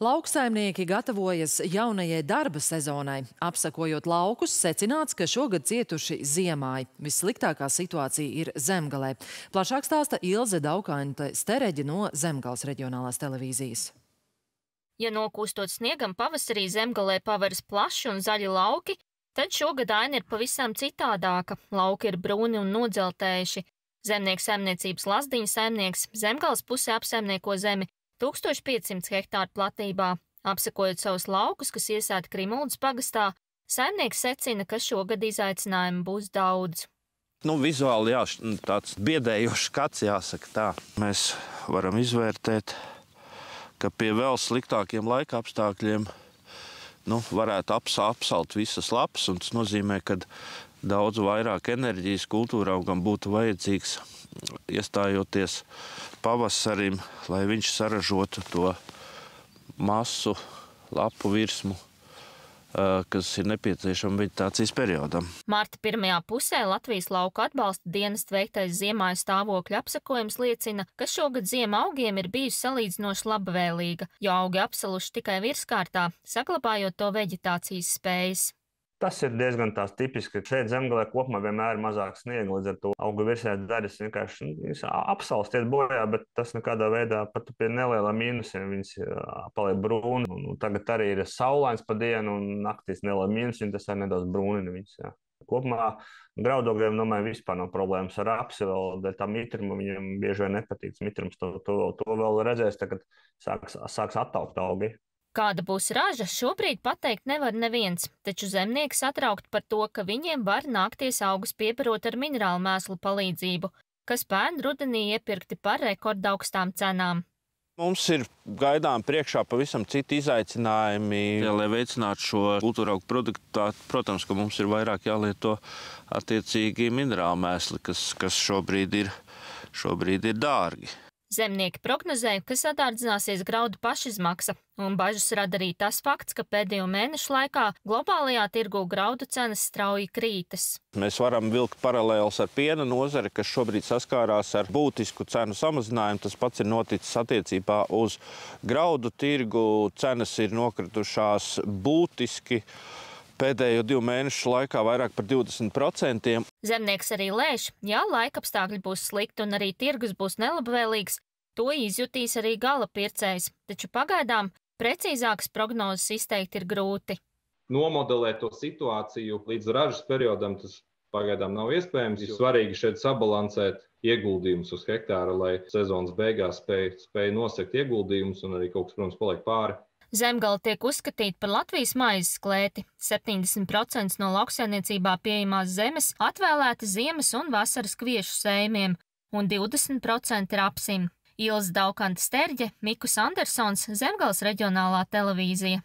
Lauksaimnieki gatavojas jaunajai darba sezonai. Apsakojot laukus, secināts, ka šogad cietuši ziemāji. Vissliktākā situācija ir Zemgalē. Plašāk stāsta Ilze Daukainte Stereģi no Zemgales reģionālās televīzijas. Ja nokūstot sniegam pavasarī Zemgalē paveras plaši un zaļi lauki, tad šogad aina ir pavisam citādāka. Lauki ir brūni un nodzeltējuši. Zemnieku saimniecības Lazdiņa saimnieks Zemgales pusē apsaimnieko zemi 1500 hektāru platībā. Apsekojot savus laukus, kas iesēti Krimuldas pagastā, saimnieks secina, ka šogad izaicinājumu būs daudz. Nu, vizuāli jā, tāds biedējošs skats, jāsaka tā. Mēs varam izvērtēt, ka pie vēl sliktākiem laika apstākļiem nu, varētu aps, apsalt visas lapas. Tas nozīmē, ka daudz vairāk enerģijas kultūra augam būtu vajadzīgs iestājoties pavasarim, lai viņš saražotu to masu, lapu virsmu, kas ir nepieciešama vegetācijas periodam. Marta pirmajā pusē Latvijas lauka atbalsta dienas veiktais ziemāju stāvokļa apsakojums liecina, ka šogad ziema augiem ir bijusi salīdzinoši labvēlīga, jo augi apsaluši tikai virskārtā, saglabājot to vegetācijas spējas. Tas ir diezgan tipiski. Šeit zemgālē kopumā vienmēr ir mazāk sniega, līdz ar to auga virsēs daļas vienkārši nu, apsalsties bojā, bet tas nekādā veidā pat pie nelielām mīnusiem viņas paliek brūni. Un tagad arī ir saulains pa dienu un naktīs neliela mīnusi, un tas arī nedaudz brūnina viņas. Jā. Kopumā graudogiem domāju, vispār nav problēmas ar apsi, vēl dēļ tā mitruma. Viņam bieži vien nepatīk mitrums. To, to, to vēl redzēs, kad sāks, sāks attaukt augi. Kāda būs raža, šobrīd pateikt nevar neviens, taču zemnieki satraukt par to, ka viņiem var nākties augus piebarot ar minerālu mēslu palīdzību, kas pērn rudenī iepirkti par rekordaugstām cenām. Mums ir gaidām priekšā pavisam citi izaicinājumi, ja, lai veicinātu šo kultūra augu produktivitāti. Protams, ka mums ir vairāk jālieto attiecīgi minerālu mēsli, kas, kas šobrīd, ir, šobrīd ir dārgi. Zemnieki prognozēja, ka sadārdzināsies graudu pašizmaksa, un bažas rada arī tas fakts, ka pēdējo mēnešu laikā globālajā tirgu graudu cenas strauji krītas. Mēs varam vilkt paralēlus ar piena nozari, kas šobrīd saskārās ar būtisku cenu samazinājumu. Tas pats ir noticis attiecībā uz graudu tirgu. Cenas ir nokritušās būtiski pēdējo divu mēnešu laikā vairāk par 20%. Zemnieks arī lēš, ja laika apstākļi būs slikti un arī tirgus būs nelabvēlīgs, to izjutīs arī gala pircējs, taču pagaidām precīzākas prognozes izteikt ir grūti. Nomodelēt to situāciju līdz ražas periodam tas pagaidām nav iespējams. Ir svarīgi šeit sabalansēt ieguldījumus uz hektāra, lai sezonas beigās spēj, spēj nosegt ieguldījumus un arī kaut kas, protams, paliek pāri. Zemgala tiek uzskatīta par Latvijas maizes klēti. 70% no lauksainiecībā pieejamās zemes atvēlēta ziemas un vasaras kviešu sējumiem, un 20% ir apsim. Ilza Daukanta Sterģe, Mikus Andersons, Zemgales reģionālā televīzija.